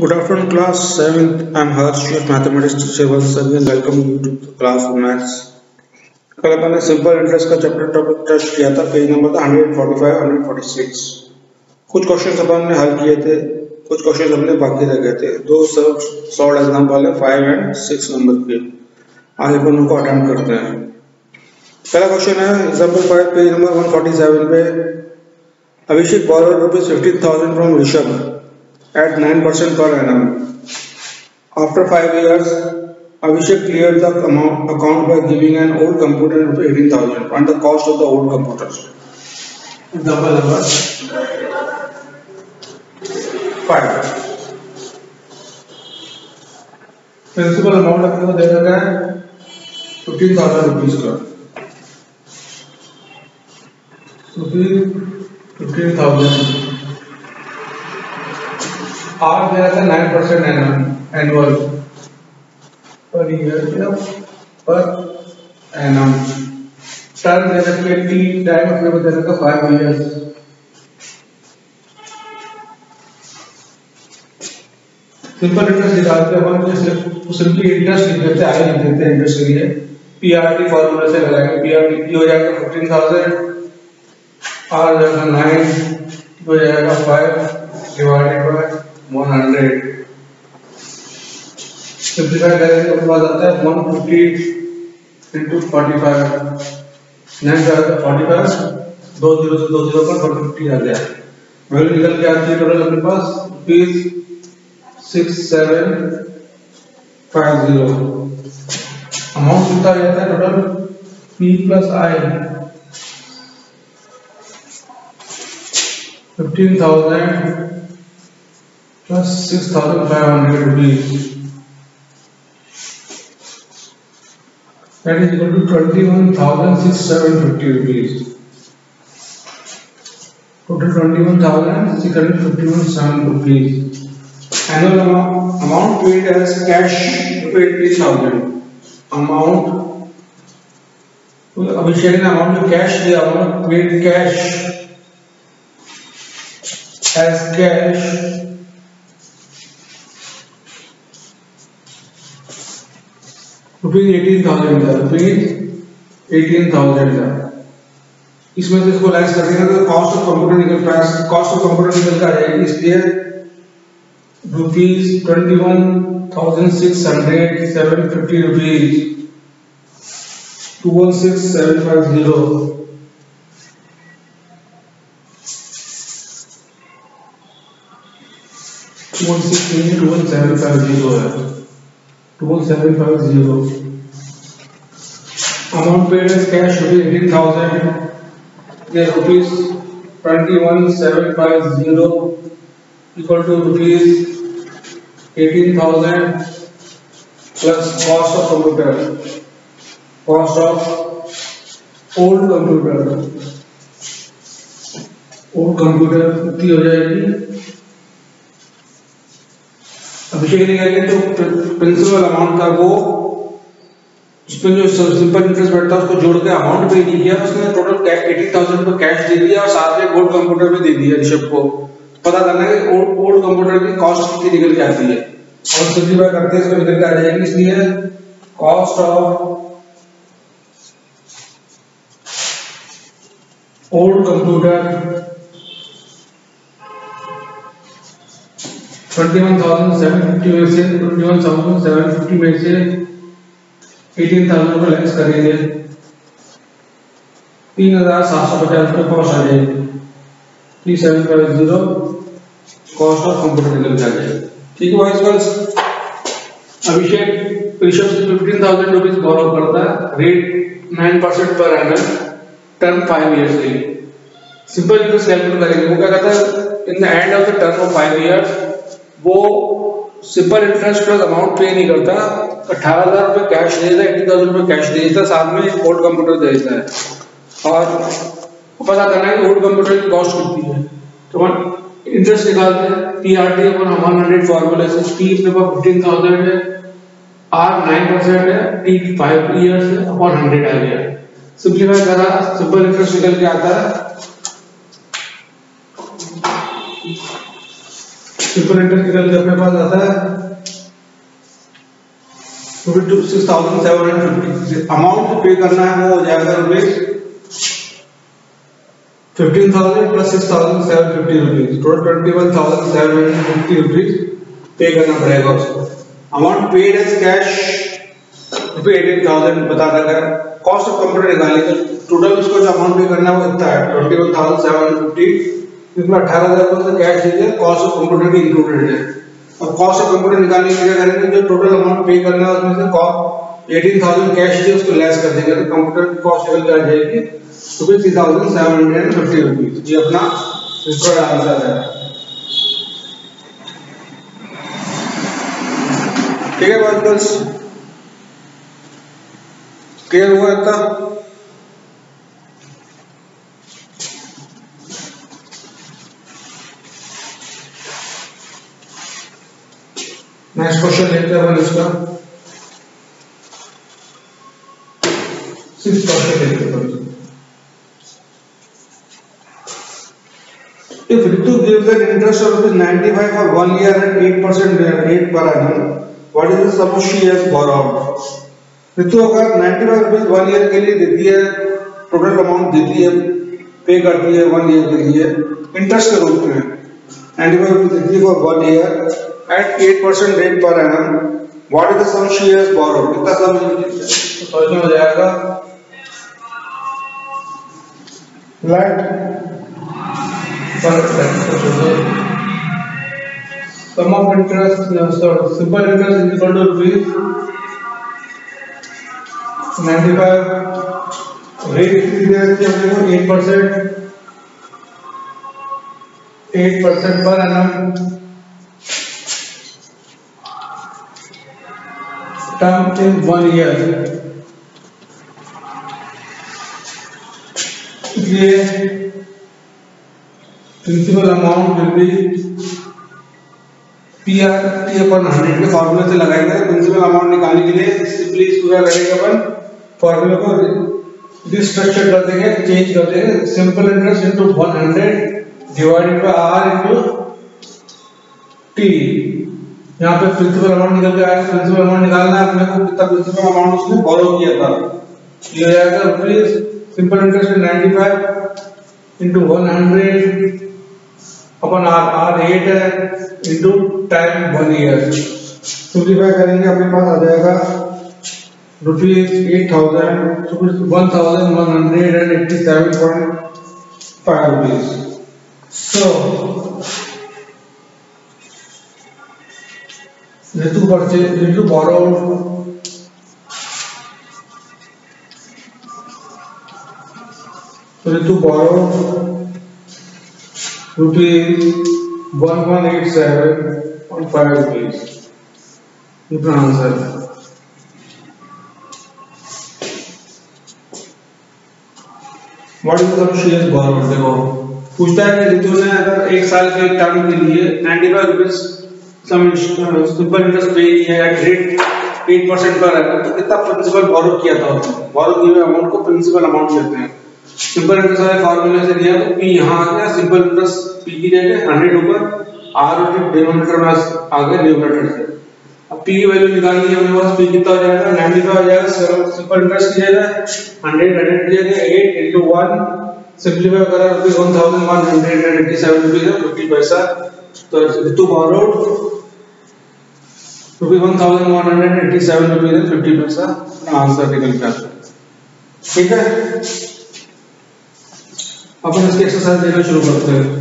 Good afternoon, class 7th. I'm Harsh, your mathematics teacher once again. Welcome you to the class of maths. कल अपन ने simple interest का chapter topic touch किया था page number था 145 146 कुछ questions अपन ने हल किए थे कुछ क्वेश्चंस हमने बाकी रह गए थे दो सब सॉल्व एग्जांपल है 5 एंड 6 नंबर के आज अपन उनको अटेम्प्ट करते हैं पहला क्वेश्चन है एग्जांपल 5 पेज नंबर 147 पे अभिषेक borrowed rupees 15000 from Rishabh at 9% per annum. After 5 years, Abhishek cleared the amount, account by giving an old computer rupees 18,000 and the cost of the old computer. Double number 5. Principal amount आपको दे रखा है 15,000 rupees. का rupees 15,000 और मेरा था nine percent annual per year per annum. Term देना चाहिए टी टाइम अपने को देना था फाइव ईयर्स सिंपल इंटरेस्ट निकालते हैं, हम जैसे सिंपली इंटरेस्ट लिख देते हैं आई लिख देते हैं इंटरेस्ट के लिए। पीआरटी फॉर्मूले से लगाएँगे पीआरटी की हो जाएगा फिफ्टीन थाउज़ेंड आर जैसा नाइन हो जाएगा फाइव डिवाइडेड बाय 100 सिंपलीफाई करेंगे तो पास आता है 150 into 45 9 का आता है 45 दो ज़ीरो से दो ज़ीरो पर 150 आ गया। वैल्यू निकल के आती है टोटल अपने पास? Rupees six seven five zero amount कितना जाता है total plus I fifteen thousand plus 6500 rupees. That is equal to 21,650 rupees. Total 21,651 rupees. Annual amount, paid as cash 80,000 amount. Abhishek ने amount of cash the amount paid cash. As cash. Rupees eighteen thousand का rupees eighteen thousand का इसमें से इसको less कर देंगे तो cost of computer निकल प्राइस कॉस्ट ऑफ़ कंप्यूटर निकल कर जाएगी इसलिए rupees twenty one thousand six hundred seven fifty rupees two one six seven five zero two one six two one seven five zero है 2750 amount paid as cash should rupees 18000 the rupees 21750 equal to rupees 18000 plus cost of computer cost of old computer old computer कितनी हो जाएगी अभिषेक ने किया तो principal amount था वो उसमें जो सिंपल इंटरेस्ट बैठता है उसको जोड़ के अमाउंट पे नहीं किया उसने टोटल एटीन थाउज़ेंड को कैश दे दिया और साथ में गोल्ड कंप्यूटर भी दे दिया ऋषभ को। पता करना है कि ओल्ड कंप्यूटर की कॉस्ट कितनी निकल के आती है। और सिंपलीफाई करते हैं इसको निकल के आ जाएगी इसलिए कॉस्ट ऑफ़ ओल्ड कंप्यूटर 21,750 में से 21,750 में से 18,000 को लेस करेंगे तीन हज़ार सात सौ पचास रुपये कॉस्ट आ जाएगी three seven five zero cost of computer के आ जाएगी ठीक है वाइस गर्ल्स अभिषेक ऋषभ से फिफ्टीन थाउज़ेंड रुपीज़ बोरो करता है। Rate nine percent per annum term five years के लिए सिंपल इंटरेस्ट कैलकुलेट करेंगे वो क्या कहता है? In the end of the term of five years वो simple interest plus amount pay नहीं करता। अठारह हज़ार रुपये कैश दे देता एट्टी थाउज़ेंड रुपये कैश दे देता, साथ में एक ओल्ड कंप्यूटर दे देता है। और पता करना है कि ओल्ड कंप्यूटर की कॉस्ट कितनी है। तो हम इंटरेस्ट निकालते हैं पी आर टी अपन वन हंड्रेड फॉर्मूले से पी अपने पास फिफ्टीन थाउज़ेंड है। आर नाइन परसेंट है। टी फाइव ईयर्स है। अपॉन हंड्रेड आ गया। सिंप्लीफाई करा सिंपल इंटरेस्ट निकल के आता है। सिंपल इंटरेस्ट की अपने पास आता है six thousand seven hundred fifty amount pay करना है वो हो जाएगा rupees fifteen thousand plus six thousand seven fifty rupees total twenty one thousand seven hundred fifty rupees pay करना पड़ेगा उसको। अमाउंट पेड एज कैश रुपये एटीन थाउज़ेंड बता रखा है कॉस्ट ऑफ़ कंप्यूटर निकाली तो टोटल उसको जो अमाउंट पे करना है वो इतना है twenty one thousand seven hundred fifty इसमें अठारह हज़ार का कैश दीजिए कॉस्ट ऑफ़ कंप्यूटर भी इंक्लूडेड है। और कॉस्ट ऑफ़ कंप्यूटर निकालने के लिए करेंगे? जो टोटल अमाउंट पे करना है, उसमें से एटीन थाउज़ेंड कैश थी उसको लेस कर देंगे। तो कंप्यूटर की कॉस्ट निकल कर जाएगी रुपये three thousand seven hundred and fifty rupees ये अपना ठीक है बात गर्ल्स क्लियर हुआ इतना नेक्स्ट क्वेश्चन लेते हैं अपन इसका सिक्स क्वेश्चन लेते हैं If Ritu gives an interest of rupees 95 for one year at 8% rate per annum, what is the sum she has borrowed? Ritu अगर 95 रुपीज़ वन ईयर के लिए देती है टोटल अमाउंट देती है पे करती है वन ईयर के लिए इंटरेस्ट के रूप में 95 रुपीज़ देती है for one year at 8% rate per annum, what is the sum she has borrowed? कितना sum तो समझ में हो जाएगा sum of interest no, sorry, simple interest is equal to rupees 95 rate कितनी रहती है अपने को 8 percent 8 percent per annum term in one year. इसलिए principal amount will be P R T upon hundred के फॉर्मूले से लगाएँगे प्रिंसिपल अमाउंट निकालने के लिए सिंपली पूरा करेंगे अपन फॉर्मूले को रिस्ट्रक्चर कर देंगे चेंज कर देंगे। Simple interest into 100 divided by R into T यहाँ पे प्रिंसिपल अमाउंट निकल के आया प्रिंसिपल अमाउंट निकालना है, अपने को कितना प्रिंसिपल अमाउंट उसने बोरो किया था। ये हो जाएगा रुपीज़ सिंपल इंटरेस्ट है 95 इनटू 100 अपन आर आर 8 है इनटू टाइम 1 ईयर सिंपलीफाई करेंगे, अपने पास आ जाएगा rupees 8000 one thousand one Ritu Ritu borrow Ritu borrow rupee one one eight seven one five rupees इतना आंसर। व्हाट मतलब शी इज़ बॉरउ देखो, पूछता है कि ऋतु ने अगर एक साल के टर्म के लिए ninety five rupees some simple interest पे किया है रेट 8% पर है तो कितना प्रिंसिपल बोरो किया था उसने? बोरो किए हुए अमाउंट को प्रिंसिपल अमाउंट कहते हैं। सिंपल इंटरेस्ट वाले फार्मूले से दिया तो p यहाँ आ गया सिंपल इंटरेस्ट p की जगह 100 ऊपर, r और डिनोमिनेटर में आ गया न्यूमरेटर से। अब p की वैल्यू निकालनी है हमें पास p कितना हो जाएगा? 95 हो जाएगा सिंपल इंटरेस्ट की जगह 100 100 की जगह 8 into 1 सिंपलीफाई करा रुपीस 1187 रुपीस है 50 पैसा तो to borrowed rupees one thousand one hundred eighty seven rupees है फिफ्टी पैसा अपना आंसर निकल के आता है ठीक है? अपन इसकी एक्सरसाइज देना शुरू करते हैं।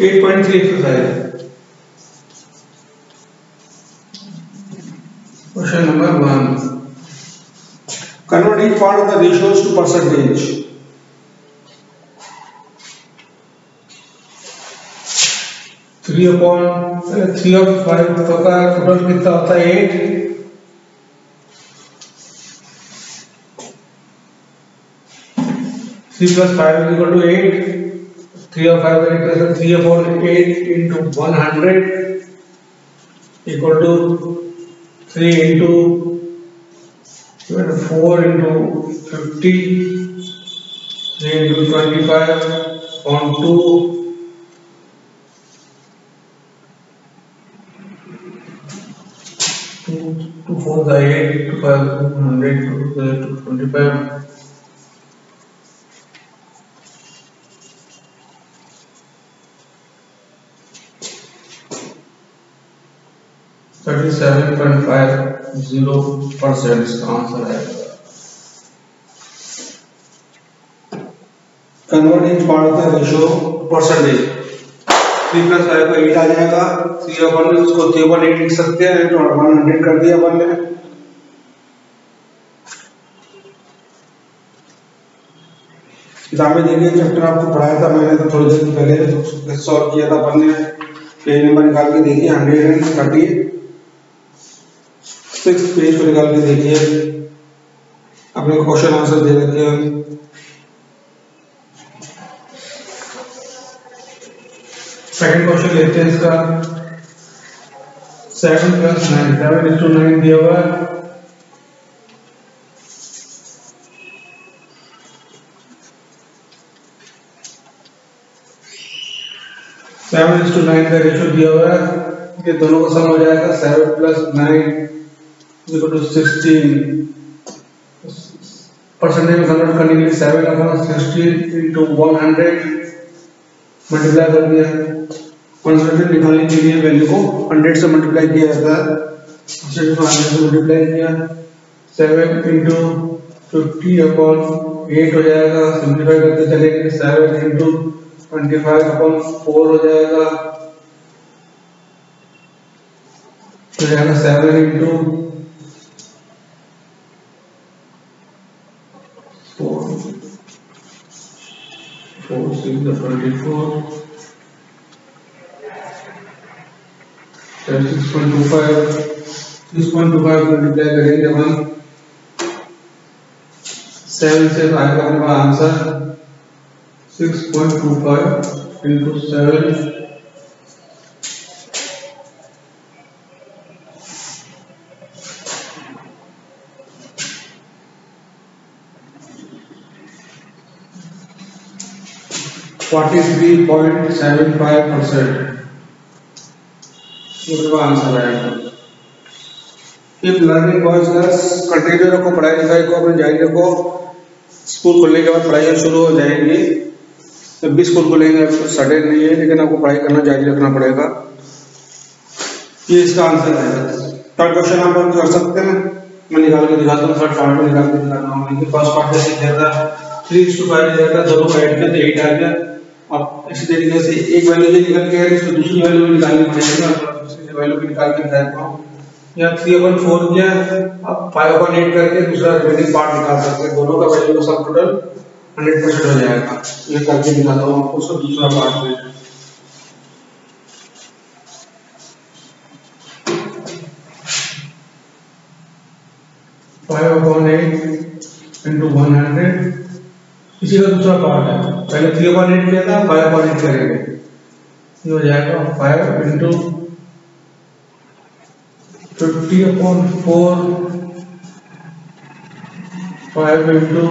Eight point three exercise Question number one. Convert each part of the ratios to percentage. Three upon three of five का टोटल कितना होता है eight three plus five is equal to eight three of five three upon eight into one hundred equal to 3 into 4 into 50 3 into 25 on 2 2 2 4 the 8 to 5 100 to 25 thirty seven point five zero percent इसका तो कर दिया अपन ने। किताबें देखिए chapter आपको पढ़ाया था, मैंने तो थोड़ी देर पहले सॉल्व किया था अपन पेज नंबर निकाल के देखिए hundred and thirty six page को निकाल के देखिए। अपने क्वेश्चन आंसर दे रखे हैं। सेकंड क्वेश्चन लेते हैं इसका। Seven plus nine seven is to nine दिया हुआ है। सेवन इज़ टू नाइन का रेशियो दिया हुआ है। ये दोनों का सम हो जाएगा seven plus nine is equal to 16 percentage में कन्वर्ट करने के लिए seven upon sixteen into one hundred multiply कर दिया। वन निकालने के लिए वैल्यू को हंड्रेड से मल्टीप्लाई किया जाता है। इसे तो हंड्रेड से मल्टीप्लाई किया। Seven into fifty upon eight हो जाएगा। सिंपलीफाई करते चलेंगे। Seven into twenty five upon four हो जाएगा। तो जाएगा seven into 4 4 6 is 24 then 6.25 6.25 again करेंगे 1, 7 से भाग करने का answer 6.25 into 7 five into seven forty three point seven five percent answer आएगा keep learning boys girls continue रखो पढ़ाई लिखाई को अपने जारी रखो स्कूल खुलने के बाद पढ़ाई शुरू हो जाएँगी। जब भी स्कूल खुलेंगे आपको सडन नहीं है, लेकिन आपको पढ़ाई करना जारी रखना पड़ेगा। ये इसका आंसर है। थर्ड क्वेश्चन आप कर सकते हैं। मैं निकाल के दिखाता हूँ। थर्ड पार्ट में निकाल के दिखाता हूँ। फ़र्स्ट पार्ट किया था थ्री टू फाइव था, दोनों का एड किया तो एट आ गया। अब इसी तरीके से एक वैल्यू जो निकल के इसको दूसरी वैल्यू भी निकालनी पड़ेगी ना दूसरी वैल्यू भी निकाल के दिखाता हूँ यहाँ थ्री अपन फोर किया अब फाइव अपन एट करके दूसरा रिमेनिंग पार्ट निकाल सकते हैं। दोनों का वैल्यू का सब टोटल हंड्रेड परसेंट हो जाएगा। ये करके दिखाता हूँ आपको उसका दूसरा पार्ट में five upon eight into one hundred इसी का दूसरा पार्ट है। पहले थ्री अपॉन एट किया था फाइव अपॉन एट करेंगे। ये हो जाएगा five into fifty upon four five into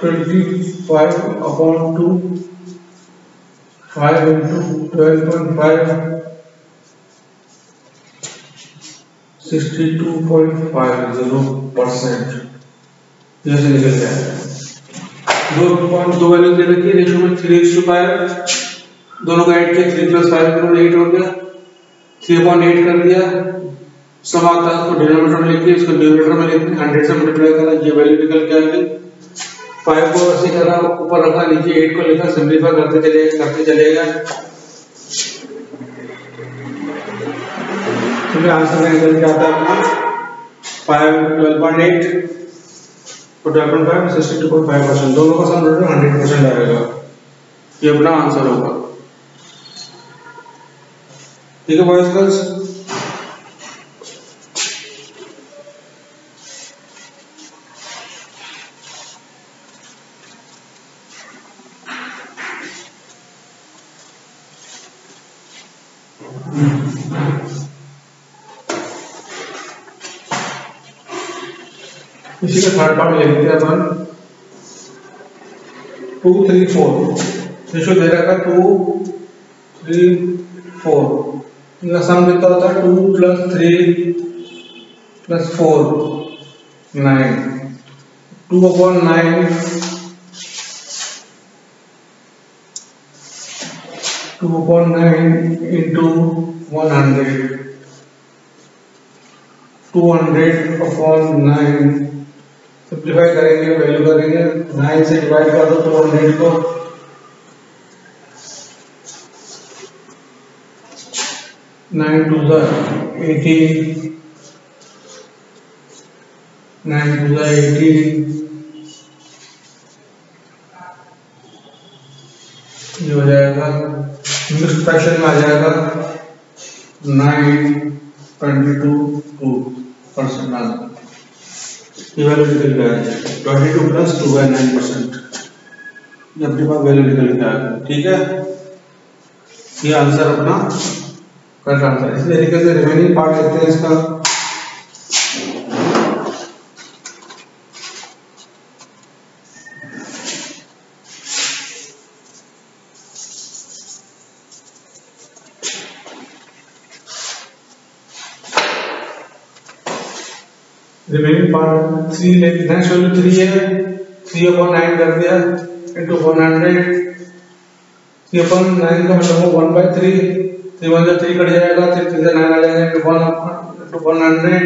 twenty five upon two five into twelve point five 62.50 percent जैसे निकल जाएगा दो पॉइंट दो वैल्यू दे रखी है रेशियो में थ्री टू फाइव दोनों का ऐड किया थ्री प्लस फाइव करोड़ एट हो गया। थ्री पॉइंट एट कर दिया। समाता है, उसको डिनोमिनेटर में लिखिए इसको न्यूमरेटर में लिखिए हंड्रेड से मल्टीप्लाई करना ये वैल्यू निकल के आएगी फाइव को ऐसे करा ऊपर रखा, नीचे एट को लिखा सिंप्लीफाई करते चले करते चलेगा इसमें आंसर के आता है अपना फाइव ट्वेल्व पॉइंट एट और twelve point five sixty two point five percent दोनों का सम हंड्रेड परसेंट आएगा। ये अपना आंसर होगा। ठीक है बॉयज़ गर्ल्स इसी का थर्ड पार्ट लिखते हैं अपन टू थ्री फोर रेशो दे रखा टू थ्री फोर इनका सम कितना होता है? Two plus three plus four nine two upon nine two upon nine into one hundred two hundred upon nine simplify करेंगे वैल्यू करेंगे नाइन से डिवाइड कर दो टू हंड्रेड को nine to the eighteen nine to the eighteen ये हो जाएगा, mix fraction में आ जाएगा nine twenty two two percent ये वैल्यू निकल गया है twenty two plus two by nine percent अपने पास वैल्यू निकल गया है ठीक है? ये आंसर अपना करेक्ट आंसर इसलिए रिमेनिंग पार्ट लेते हैं इसका। Part three next value three है? थ्री अपॉन नाइन कर दिया into one hundred three upon nine का मतलब one by three three one three cut जाएगा थ्री थ्री से नाइन आ जाएगा into one into one hundred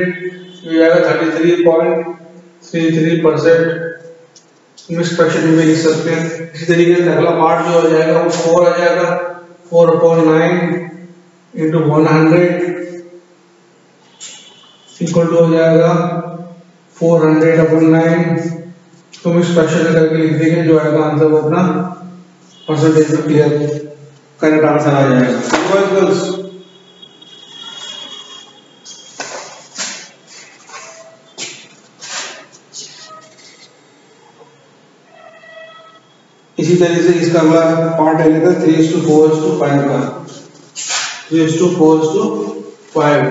ये जाएगा thirty three point three three percent mix fraction में लिख सकते हैं। इसी तरीके से अगला पार्ट जो हो जाएगा, वो फोर आ जाएगा। Four upon nine into one hundred equal to हो जाएगा फोर हंड्रेड अपॉन नाइन। तो इस क्वेश्चन में करके लिख देंगे, जो आएगा आंसर वो अपना परसेंटेज में क्लियर करेक्ट आंसर आ जाएगा। इसी तरीके से इसका अगला पार्ट है लेकर three to four to five का। Three to four to five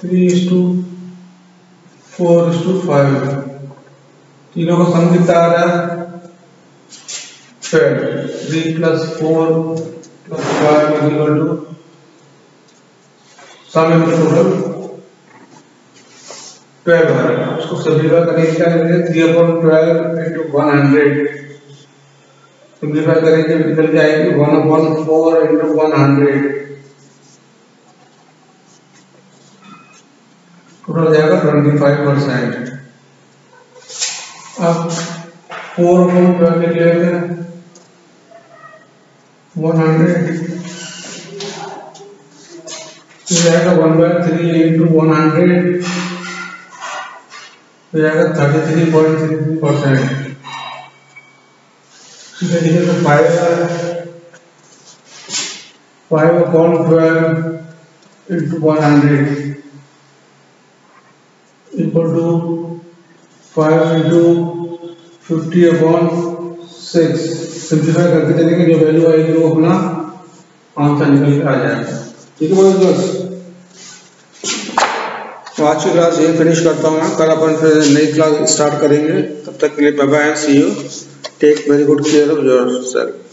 three is to four is to five. तीनों का सम कितना आ रहा है? Twelve three plus four plus five is equal to sum in total twelve आ रहा है। उसको सभी का करेंगे क्या करेंगे? Three upon twelve into one hundred simplify करेंगे, निकल जाएगी। One upon four into one hundred total हो जाएगा ट्वेंटी फाइव परसेंट अब फोर अपॉन ट्वेल्व लिख लेते हैं। वन हंड्रेड जाएगा one by three into one hundred हो जाएगा thirty three point three percent ठीक है ठीक है तो five five upon twelve into one hundred equal to 5 into 50 अपॉन 6 सिंप्लीफाई करके चलेंगे, जो वैल्यू आएगी वो अपना आंसर निकल के आ जाएगा। ठीक है तो आज की क्लास यही फिनिश करता हूँ कल अपन फिर नई क्लास स्टार्ट करेंगे। तब तक के लिए bye bye see you take very good care of yourself